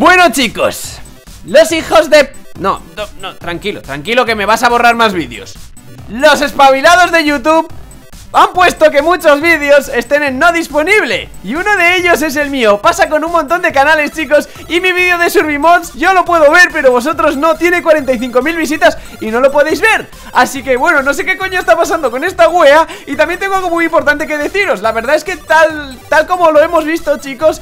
Bueno chicos, los hijos de... No, no, no, tranquilo, tranquilo que me vas a borrar más vídeos. Los espabilados de YouTube han puesto que muchos vídeos estén en no disponible. Y uno de ellos es el mío. Pasa con un montón de canales chicos Y mi vídeo de Survimods yo lo puedo ver Pero vosotros no, tiene 45.000 visitas Y no lo podéis ver. Así que bueno, no sé qué coño está pasando con esta wea. Y también tengo algo muy importante que deciros. La verdad es que tal, tal como lo hemos visto chicos